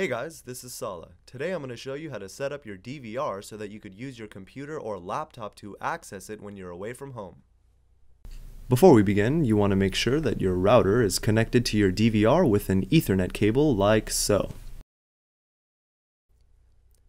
Hey guys, this is Sala. Today I'm going to show you how to set up your DVR so that you could use your computer or laptop to access it when you're away from home. Before we begin, you want to make sure that your router is connected to your DVR with an Ethernet cable like so.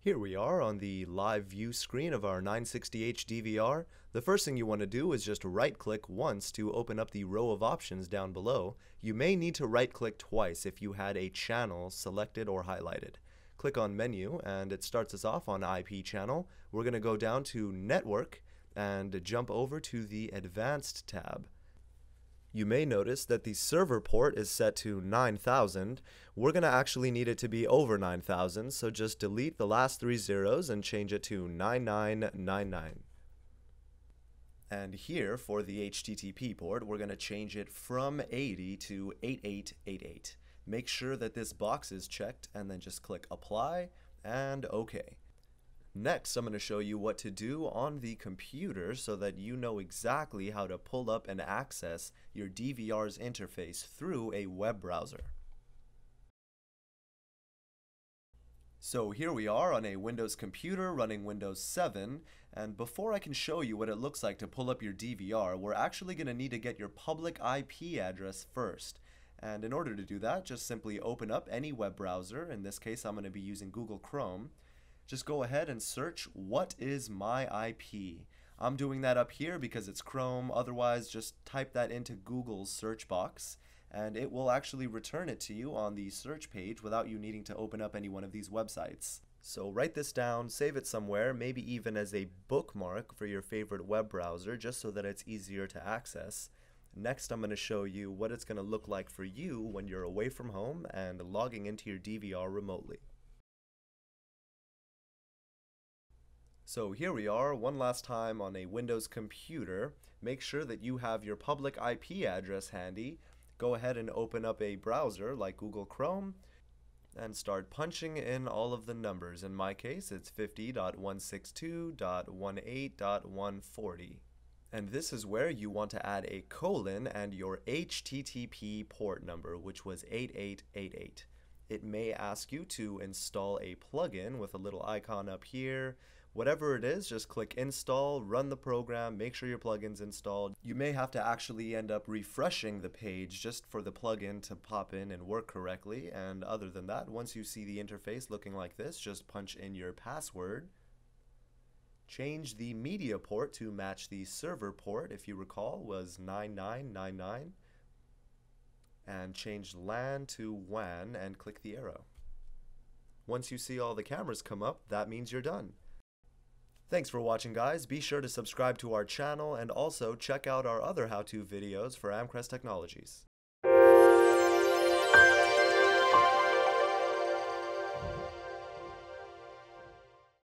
Here we are on the live view screen of our 960H DVR. The first thing you want to do is just right click once to open up the row of options down below. You may need to right click twice if you had a channel selected or highlighted. Click on menu and it starts us off on IP channel. We're going to go down to network and jump over to the advanced tab. You may notice that the server port is set to 9000. We're going to actually need it to be over 9000, so just delete the last three zeros and change it to 9999. And here, for the HTTP port, we're going to change it from 80 to 8888. Make sure that this box is checked, and then just click Apply and OK. Next, I'm going to show you what to do on the computer so that you know exactly how to pull up and access your DVR's interface through a web browser. So here we are on a Windows computer running Windows 7, and before I can show you what it looks like to pull up your DVR, we're actually going to need to get your public IP address first. And in order to do that, just simply open up any web browser. In this case, I'm going to be using Google Chrome just go ahead and search what is my IP. I'm doing that up here because it's Chrome, otherwise just type that into Google's search box and it will actually return it to you on the search page without you needing to open up any one of these websites. So write this down, save it somewhere, maybe even as a bookmark for your favorite web browser just so that it's easier to access. Next, I'm going to show you what it's going to look like for you when you're away from home and logging into your DVR remotely. So here we are one last time on a Windows computer. Make sure that you have your public IP address handy. Go ahead and open up a browser like Google Chrome and start punching in all of the numbers. In my case, it's 50.162.18.140. And this is where you want to add a colon and your HTTP port number, which was 8888. It may ask you to install a plugin with a little icon up here, Whatever it is, just click install, run the program, make sure your plugin's installed. You may have to actually end up refreshing the page just for the plugin to pop in and work correctly. And other than that, once you see the interface looking like this, just punch in your password. Change the media port to match the server port, if you recall, was 9999. And change LAN to WAN and click the arrow. Once you see all the cameras come up, that means you're done. Thanks for watching guys, be sure to subscribe to our channel and also check out our other how-to videos for Amcrest Technologies.